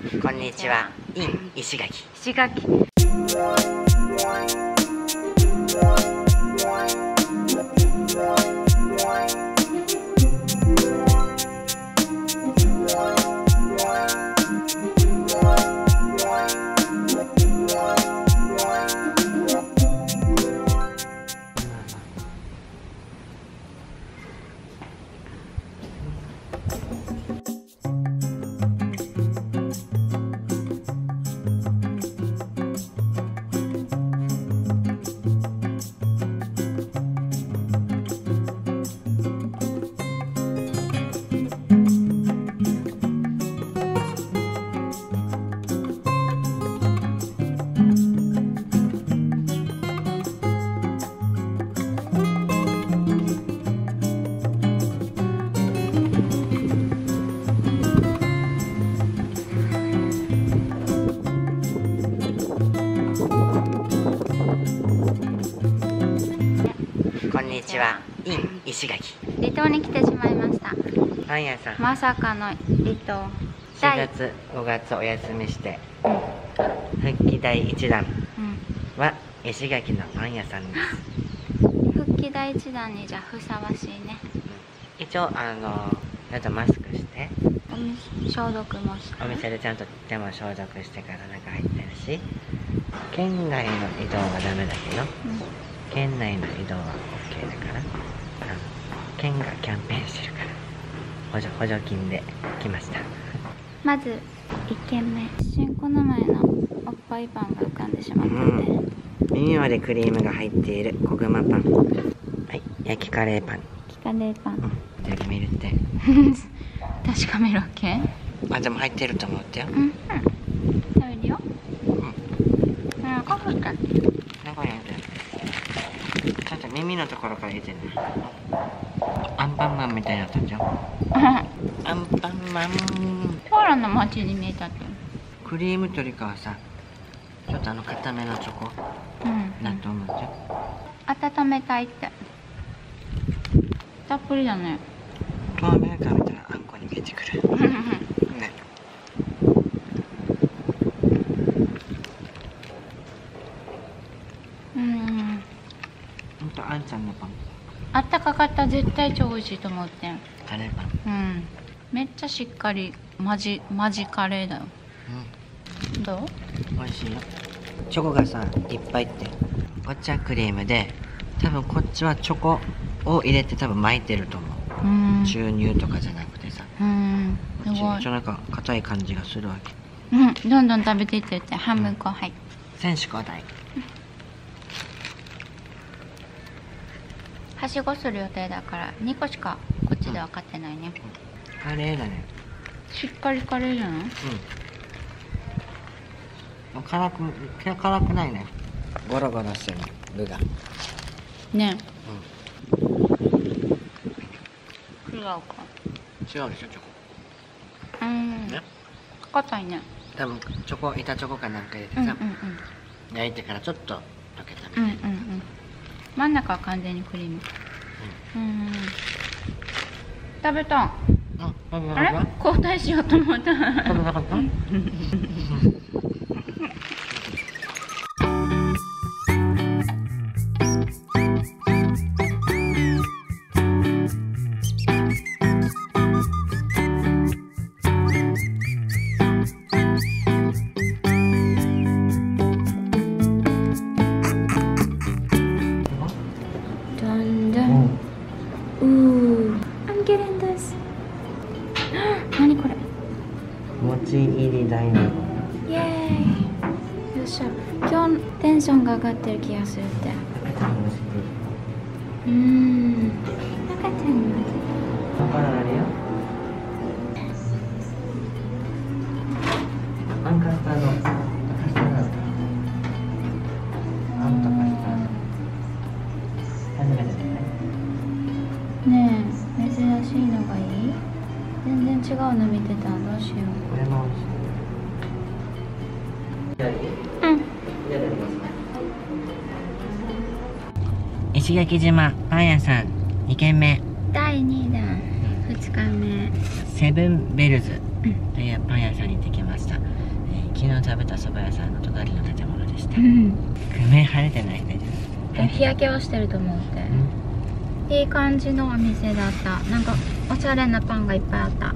こんにちは。in 石垣。石垣。にちは。in 石垣。離島に来てしまいました。パン屋さん。まさかの離島。4月5月お休みして。復帰第1弾。うん。は石垣のパン屋さんです。復帰第一弾にじゃふさわしいね。一応あのちゃんとマスクして。お店消毒もして。お店でちゃんと手も消毒してから中入ってるし。県外の移動はダメだけど。県内の移動は県がキャンペーンしてるから。補助補助金で来ました。まず1軒目。新この前のおっぱいパンが浮かんでしまってて、微妙でクリームが入っている。小熊パン。はい。焼きカレーパン。キカレーパン。うん。焼き見るって。確かめろけ？んあでも入ってると思ってよ。うんうん。食べるよ。うん。なんか。やってちょっと耳のところから入れてねパンマンみたいになったんじゃん アンパンマン。コーラの街に見えたってクリームとりかはさ。ちょっとあの固めのチョコ。うん。だと思うじゃん温めたいって。たっぷりだね。透明感見たらあんこに見えてくる ねうんほんとあんちゃんのパンあったかかった。ら絶対超美味しいと思ってん。カレーパンうん。めっちゃしっかりマジマジカレーだよ。どう？うん美味しいよ。チョコがさいっぱいって。こっちはクリームで多分こっちはチョコを入れて多分巻いてると思う。うん。注入とかじゃなくてさ。うん。すごい。ちょっとなんか硬い感じがするわけ。うん。どんどん食べていってって。半分こうはい。選手交代はしごする予定だから2個しかこっちでは買ってないね。カレーだね。しっかりカレーじゃない？うん。辛く辛くないね。ゴロゴロしてる。具がね。う違うか。ん違うでしょチョコ。うん。ね。硬いね。多分チョコ板チョコかなんか入れてさ、うんうんうん。焼いてからちょっと溶けたみたうんいな、うんうん真ん中は完全にクリーム。うん。食べたあれ？交代しようと思ったた。食べなかった？しゃ今日テンションが上がってる気がするって。赤ちゃんのしうーん。赤ちゃんのここからあるよあんカスタードカスタードあんとカスタード初めてですねねえ珍しいのがいい？全然違うの見てたどうしよこれも美味しい。石垣島パン屋さん2軒目。第2弾2日目。セブンベルズというパン屋さんに行ってきました。昨日食べた蕎麦屋さんの隣の建物でした。うん。目晴れてないね。え日焼けはしてると思うって。いい感じのお店だった。なんかおしゃれなパンがいっぱいあった。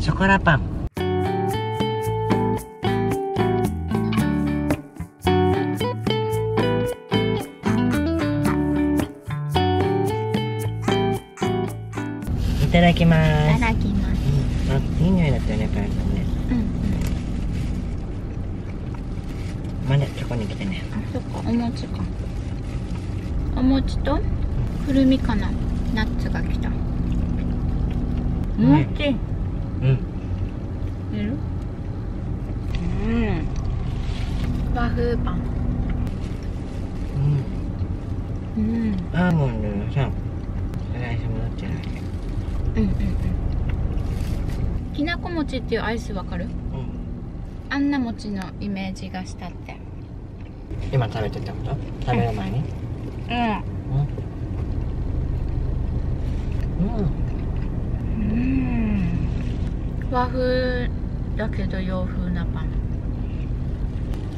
ショコラパンいただきます。いただきます。うん。あいい匂いだったよねパンさんね。うんまだチョコに来てね。あそっかお餅か。お餅とくるみかなナッツが来た。お餅、うん。いるうん。和風パン。うん。うん。アーモンドのさスライスも乗ってないうんうんうん。きなこ餅っていうアイスわかる？うん。あんな餅のイメージがしたって。今食べてたこと？食べる前に？うん。うん。うん。うん和風だけど洋風なパン。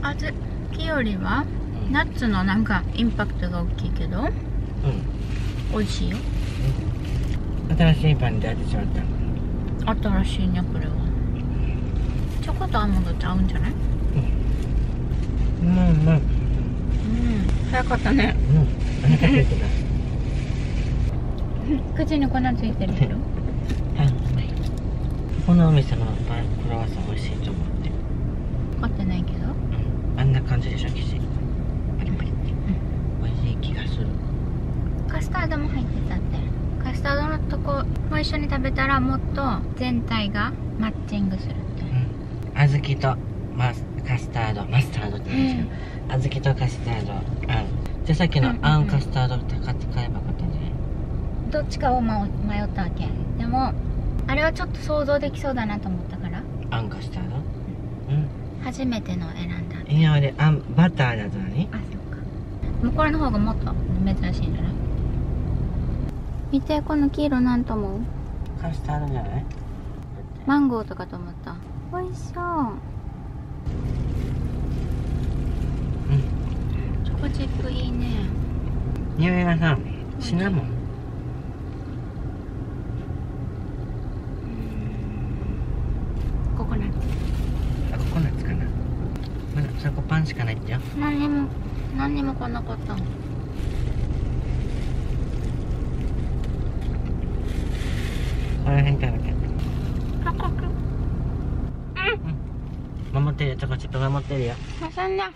小豆よりは？ナッツのなんかインパクトが大きいけど？うん。美味しいよ新しいパンに出会ってしまった。新しいねこれは。チョコとアーモンドって合うんじゃない？うん。うんうんうん。早かったね。お腹空いてた。口に粉ついてるけど？このお店のパンクロワッサン美味しいと思って。凝ってないけど？うん。あんな感じでしょ生地。パリパリって。美味しい気がする。カスタードも入ってたってカスタードのとこも一緒に食べたらもっと全体がマッチングするってうん。小豆とマスカスタード。マスタードって言うんですけど、小豆とカスタード。あんじゃあさっきのあんカスタードとか使えばよかったんじゃない？どっちかをま迷ったわけ。でもあれはちょっと想像できそうだなと思ったから。あんカスタード？初めてのを選んだ。うん今まであんバターだと何あそっか。もうこれの方がもっと珍しいんじゃない？見てこの黄色なんと思うカスタードじゃない？マンゴーとかと思った。美味しそう。うん。チョコチップいいね。匂いがさシナモン。ココナッツ。あココナッツかな。まだそこパンしかないってよ。何にも何にも来なかったのこの辺食べてあこく守ってるよ。チョコチップ守ってるよ。まさんな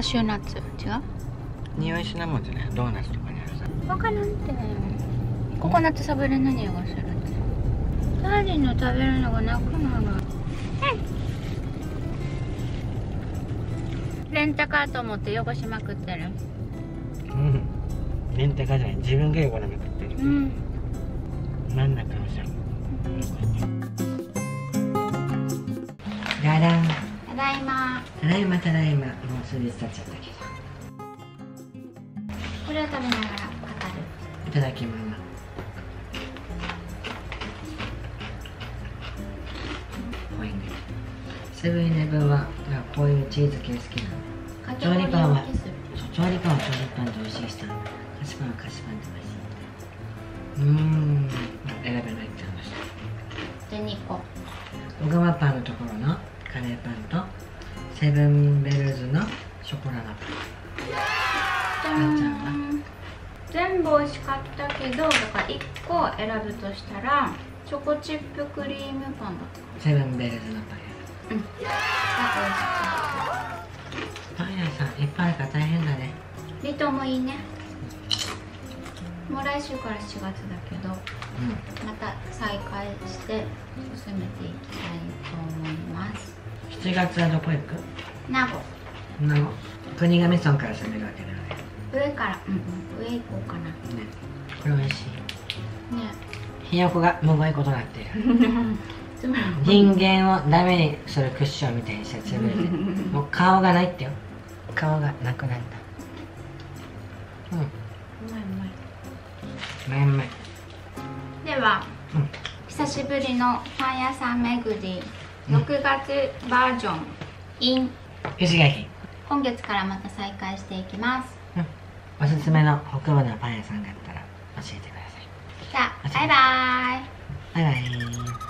カシューナッツ。違う？匂いシナモンじゃない？ドーナツとかにあるさ。わからんってココナッツサブレの匂いがするってダーリンの食べるのがなくなる。レンタカーと思って汚しまくってる。うん。レンタカーじゃない。自分が汚らなくってる。うん。真ん中ただいまただいま。もう数日経っちゃったけどこれを食べながら語るいただきます濃いねセブンイレブンはこういうチーズ系好きなの調理パンは調理パンは調理パンで美味しいしさ菓子パンは菓子パンで美味しいうーん選べないって話で2個小川パンのところのカレーパンと。セブンベルズのショコラナパじゃあんちゃんん全部美味しかったけどだから1個選ぶとしたらチョコチップクリームパンだったンセブンベルズのパン屋うん。あパン屋さんいっぱいあるから大変だね。美味しかった離島もいいね。もう来週から7月だけどうまた再開して進めていきたいと思います。ん7月はどこ行く名護。なの国頭村から攻めるわけだよね。上からうんうん上行こうかな。ね。これ美味しい。ひよこがむごいことになってる。人間をダメにするクッションみたいにして潰れてもう顔がないってよ。顔がなくなった。うん。うまいうまい。うまいうまい。では、うん。久しぶりのパン屋さん巡り6月バージョン。in 吉垣今月からまた再開していきます。おすすめの北部のパン屋さんがあったら教えてください。じゃあバイバイ。バイバイ